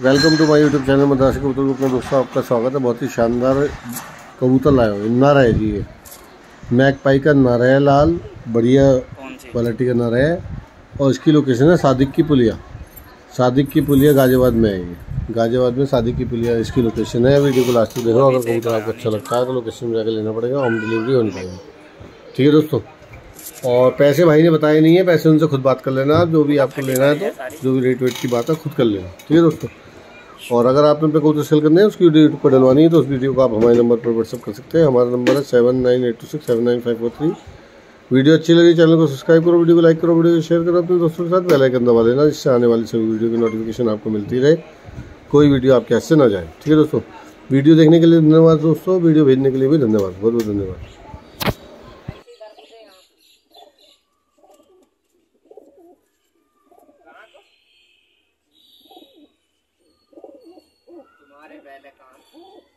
Welcome to my YouTube channel Madrasi Kabootar group में दोस्तों आपका स्वागत है। बहुत ही शानदार कबूतर लाया हूँ। नर है जी ये। मैक पाई का नर है लाल। बढ़िया क्वालिटी का नर है। और इसकी लोकेशन है सादिक की पुलिया। सादिक की पुलिया गाजियाबाद में है ये। गाजियाबाद में सादिक की पुलिया इसकी लोकेशन है। वीडियो को लास्ट तक देखो अगर कबूतर आपको अच्छा लगता है तो लोकेशन में जाकर लेना पड़ेगा। होम डिलीवरी होनी पाएगी ठीक है दोस्तों। और पैसे भाई ने बताए नहीं है। पैसे उनसे खुद बात कर लेना। जो भी आपको लेना है तो जो भी रेट वेट की बात है खुद कर लेना। ठीक है दोस्तों। और अगर आपने पे कबूतर सेल करने हैं, उसकी वीडियो यूट्यूब पर डलवानी है तो उस वीडियो को आप हमारे नंबर पर व्हाट्सअप कर सकते हैं। हमारा नंबर है seven nine eight two six seven nine five four three video अच्छी लगी, चैनल को सब्सक्राइब करो, वीडियो को लाइक करो, वीडियो को शेयर करो, अपने दोस्तों के साथ बेल आइकन दबा देना जिससे आने वाली सभी वीडियो की नोटिफिकेशन आपको मिलती रहे। कोई वीडियो आपके हाथ से ना जाए। ठीक है दोस्तों? वीडियो देखने के लिए धन्यवाद दोस्तों, वीडियो भेजने के लिए भी धन्यवाद बहुत बहुत धन्यवाद। talaga.